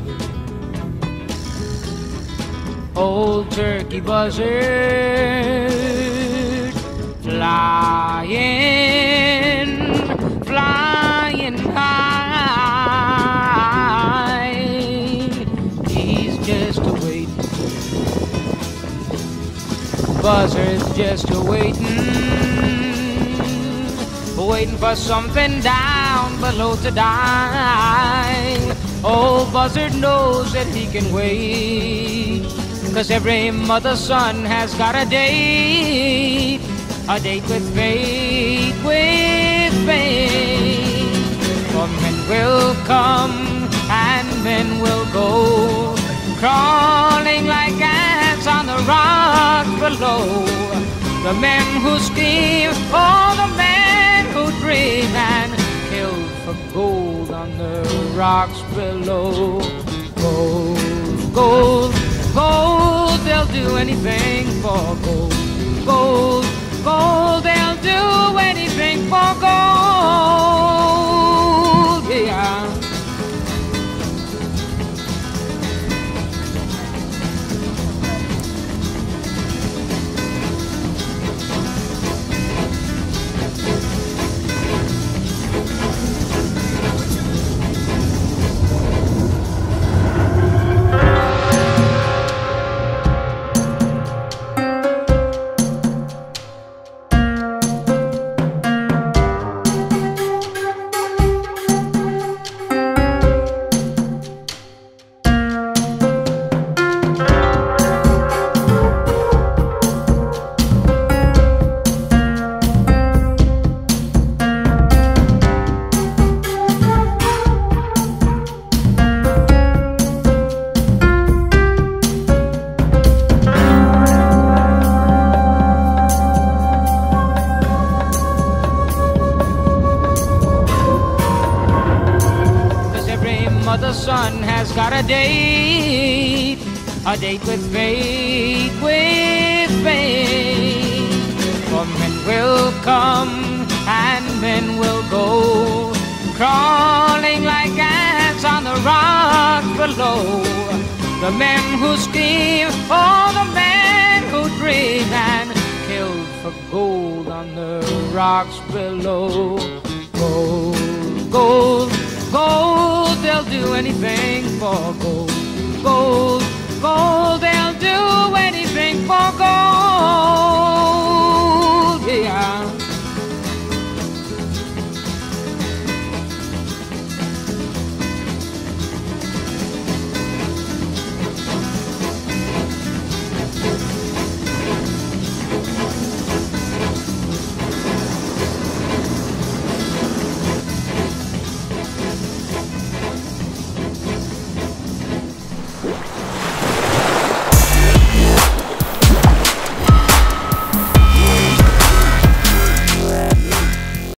buzzard, old turkey buzzard, flying, flying high. He's just a waiting, buzzard's just a waiting, waiting for something down below to die. Old Buzzard knows that he can wait. Cause every mother's son has got a date. A date with fate, with fate. For men will come and men will go. Crawling like ants on the rock below. The men who scream, oh, the men who dream and for gold on the rocks below. Gold, gold, gold, they'll do anything for gold. Gold, gold, mother's son has got a date, a date with fate, with fate. For men will come and men will go, crawling like ants on the rock below. The men who scream, oh, the men who dream and kill for gold on the rocks below. Gold, gold, do anything for gold, gold, gold.